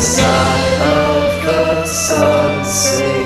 sign of the sun, sing.